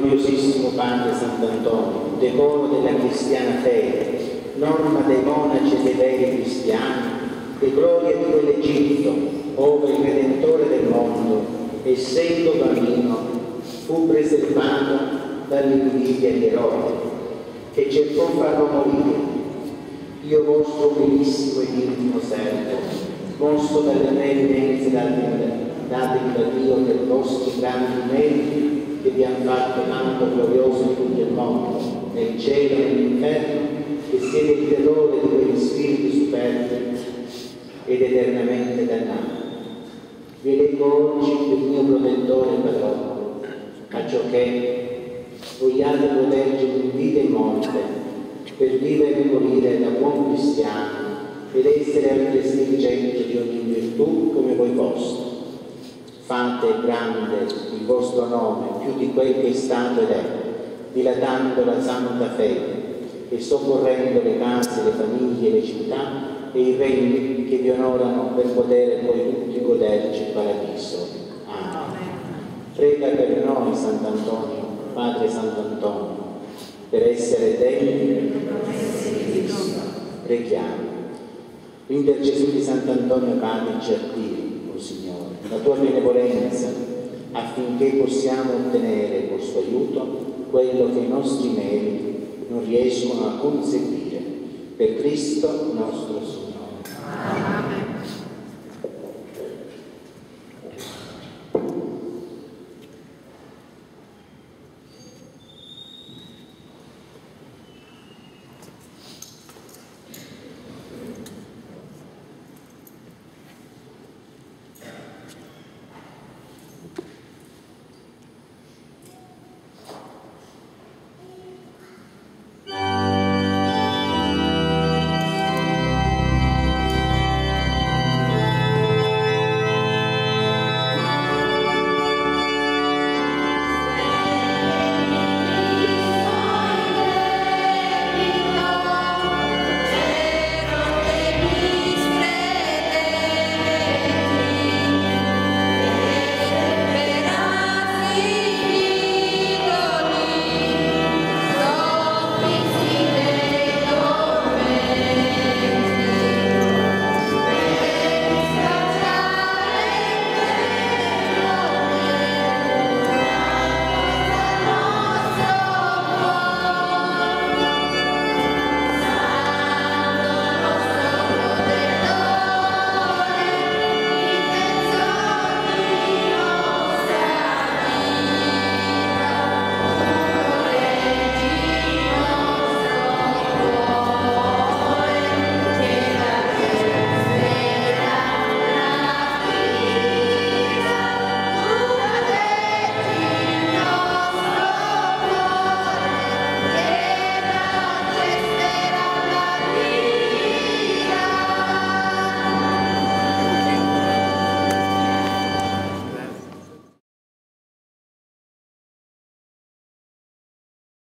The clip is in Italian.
gloriosissimo Padre Sant'Antonio, decoro della cristiana fede, norma dei monaci e dei veri cristiani, e gloria di quell'Egitto, ove il Redentore del mondo, essendo bambino, fu preservato dall'invidia di Erode, che cercò farlo morire. Io vostro benissimo e intimo servo, mosso dalle mie evidenze date da Dio per vostri grandi meriti, che vi hanno fatto tanto glorioso in tutto il mondo, nel cielo e nell'inferno, che siete il terrore di quegli spiriti superbi ed eternamente dannati. Vi leggo oggi il mio protettore e padrone, acciò che vogliate proteggermi in vita e morte, per vivere e morire da buon cristiano ed essere altresì vicento di ogni virtù come voi vostro. Fate grande il vostro nome più di quel che è stato ed è, dilatando la santa fede e soccorrendo le case, le famiglie, le città e i regni che vi onorano per poter poi tutti goderci il paradiso. Amen. Prega per noi, Sant'Antonio, Padre Sant'Antonio, per essere degni di Cristo. Preghiamo. L'intercessione di Sant'Antonio Padre ci attiri, o Signore, la tua benevolenza affinché possiamo ottenere col suo aiuto quello che i nostri meriti non riescono a conseguire. Per Cristo nostro Signore.